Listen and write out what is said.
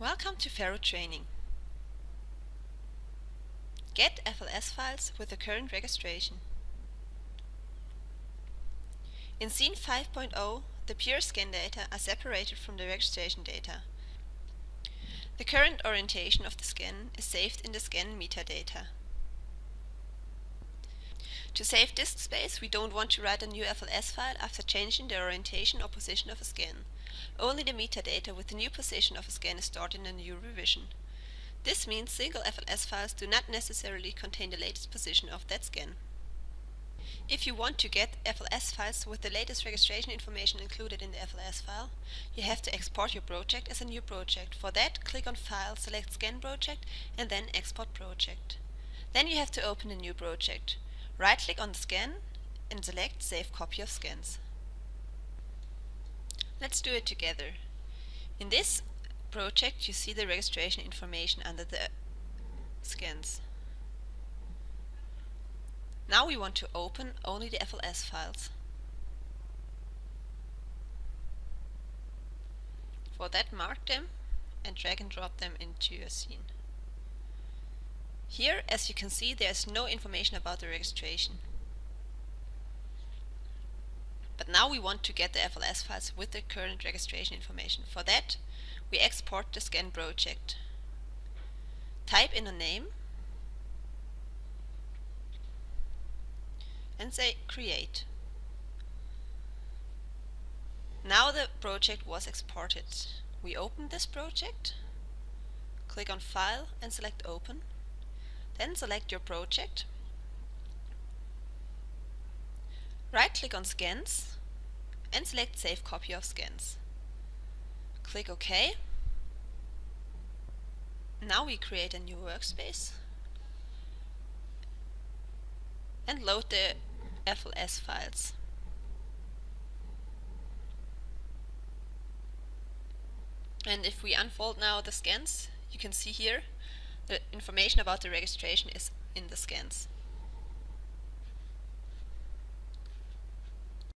Welcome to FARO Training. Get FLS files with the current registration. In Scene 5.0, the pure scan data are separated from the registration data. The current orientation of the scan is saved in the scan metadata. To save disk space, we don't want to write a new FLS file after changing the orientation or position of a scan. Only the metadata with the new position of a scan is stored in a new revision. This means single FLS files do not necessarily contain the latest position of that scan. If you want to get FLS files with the latest registration information included in the FLS file, you have to export your project as a new project. For that, click on File, select Scan Project and then Export Project. Then you have to open a new project. Right-click on the scan and select Save Copy of Scans. Let's do it together. In this project you see the registration information under the scans. Now we want to open only the FLS files. For that mark them and drag and drop them into your scene. Here, as you can see, there is no information about the registration. But now we want to get the FLS files with the current registration information. For that, we export the scan project. Type in a name and say create. Now the project was exported. We open this project, click on File and select Open. Then select your project. Right click on Scans and select Save Copy of Scans. Click OK. Now we create a new workspace and load the FLS files. And if we unfold now the scans, you can see here the information about the registration is in the scans.